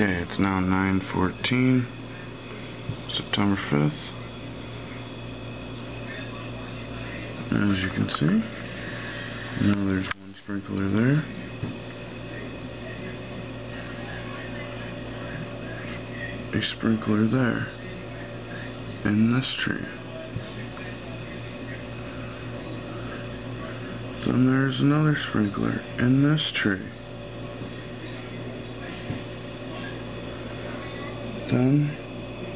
Okay, it's now 9:14, September 5th. As you can see, now there's one sprinkler there. A sprinkler there. In this tree. Then there's another sprinkler in this tree. Then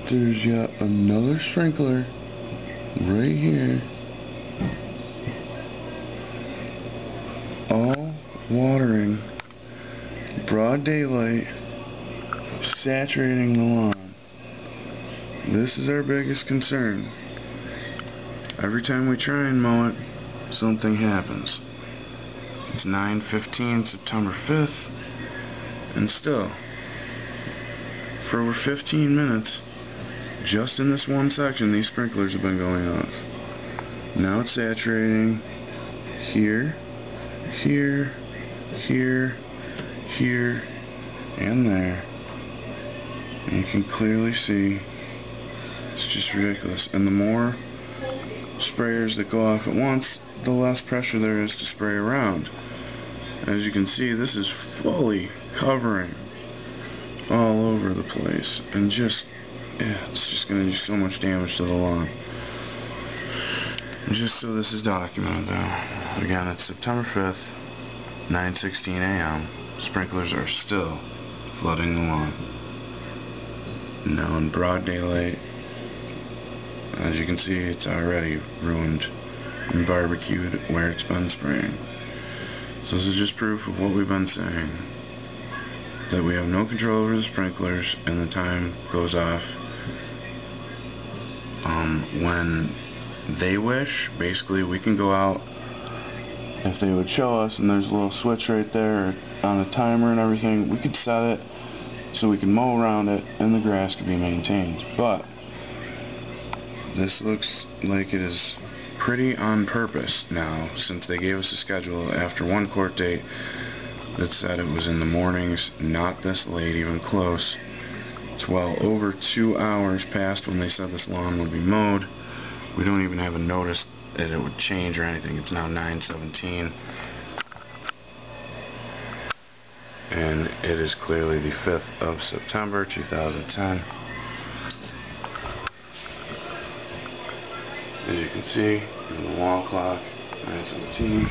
there's yet another sprinkler right here. All watering broad daylight, saturating the lawn. This is our biggest concern. Every time we try and mow it, something happens. It's 9:15 September 5th and still for over 15 minutes, just in this one section, these sprinklers have been going off. Now it's saturating here, here, here, here, and there. And you can clearly see it's just ridiculous. And the more sprayers that go off at once, the less pressure there is to spray around. As you can see, this is fully covering all over the place and just yeah, it's just going to do so much damage to the lawn. Just so this is documented though. Again, it's September 5th, 9.16 a.m. Sprinklers are still flooding the lawn. Now in broad daylight, as you can see, it's already ruined and barbecued where it's been spraying. So this is just proof of what we've been saying that we have no control over the sprinklers and the time goes off um, when they wish basically we can go out if they would show us and there's a little switch right there on a timer and everything we could set it so we can mow around it and the grass can be maintained. But this looks like it is pretty on purpose now since they gave us a schedule after one court date that said it was in the mornings, not this late, even close. It's well over two hours past when they said this lawn would be mowed. We don't even have a notice that it would change or anything. It's now 9:17, and it is clearly the 5th of September 2010. As you can see in the wall clock, 9:17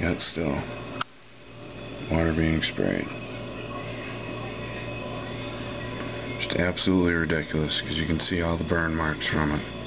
yet still water being sprayed. Just absolutely ridiculous because you can see all the burn marks from it.